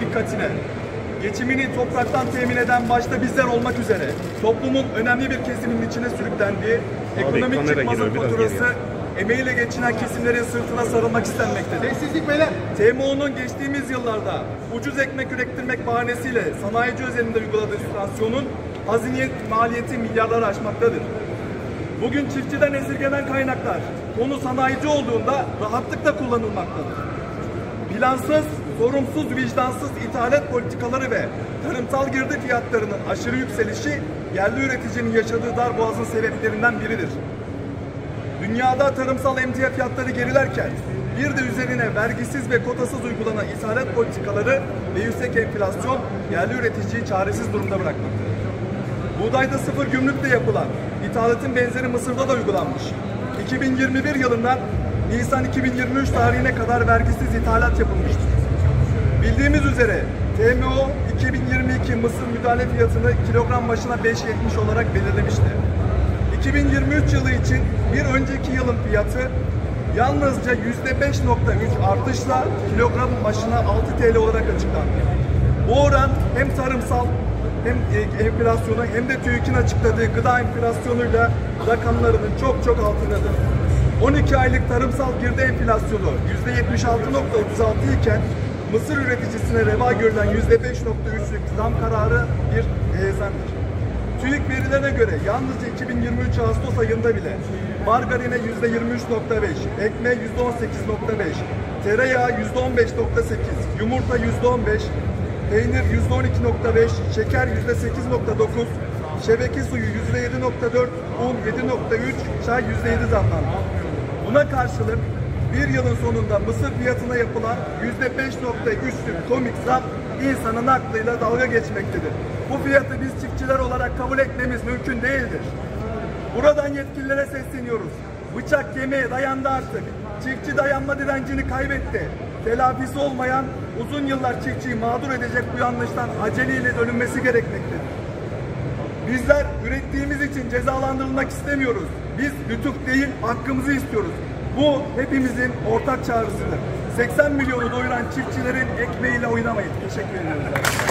dikkatine. Geçimini topraktan temin eden başta bizler olmak üzere toplumun önemli bir kesiminin içine sürüklendiği ekonomik kamera çıkmazın faturası emeğiyle geçinen kesimlerin sırtına sarılmak istenmektedir. Sessizlik beyler. TMO'nun geçtiğimiz yıllarda ucuz ekmek ürettirmek bahanesiyle sanayici özelinde uyguladığı süspansiyonun hazine maliyeti milyarları aşmaktadır. Bugün çiftçiden esirgenen kaynaklar konu sanayici olduğunda rahatlıkla kullanılmaktadır. Plansız, sorumsuz, vicdansız ithalat politikaları ve tarımsal girdi fiyatlarının aşırı yükselişi yerli üreticinin yaşadığı dar boğazın sebeplerinden biridir. Dünyada tarımsal emtia fiyatları gerilerken bir de üzerine vergisiz ve kotasız uygulanan ithalat politikaları ve yüksek enflasyon yerli üreticiyi çaresiz durumda bırakmaktadır. Buğdayda sıfır gümrükle yapılan ithalatın benzeri Mısır'da da uygulanmış. 2021 yılından Nisan 2023 tarihine kadar vergisiz ithalat yapılmıştır. Bildiğimiz üzere TMO 2022 mısır müdahale fiyatını kilogram başına 5.70 olarak belirlemişti. 2023 yılı için bir önceki yılın fiyatı yalnızca %5.3 artışla kilogram başına 6 TL olarak açıklandı. Bu oran hem tarımsal hem e, enflasyonu hem de TÜİK'in açıkladığı gıda enflasyonuyla rakamlarının çok çok altındadır. 12 aylık tarımsal girdi enflasyonu %76.36 iken mısır üreticisine reva görülen %5.3'lük zam kararı bir heyecandır. TÜİK verilerine göre yalnızca 2023 Ağustos ayında bile margarine %23.5, ekmeğe %18.5, tereyağı %15.8, yumurta %15, peynir %12.5, şeker %8.9, şebeke suyu %7.4, un 7.3, çay %7 zamlandı. Buna karşılık bir yılın sonunda mısır fiyatına yapılan %5.3'lük komik zam insanın aklıyla dalga geçmektedir. Bu fiyatı biz çiftçiler olarak kabul etmemiz mümkün değildir. Buradan yetkililere sesleniyoruz. Bıçak yemeğe dayandı artık. Çiftçi dayanma direncini kaybetti. Telafisi olmayan uzun yıllar çiftçiyi mağdur edecek bu yanlıştan aceleyle dönülmesi gerekmektedir. Bizler ürettiğimiz için cezalandırılmak istemiyoruz. Biz lütuf değil hakkımızı istiyoruz. Bu hepimizin ortak çağrısıdır. 80 milyonu doyuran çiftçilerin ekmeğiyle oynamayın. Teşekkür. Helal.